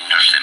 no se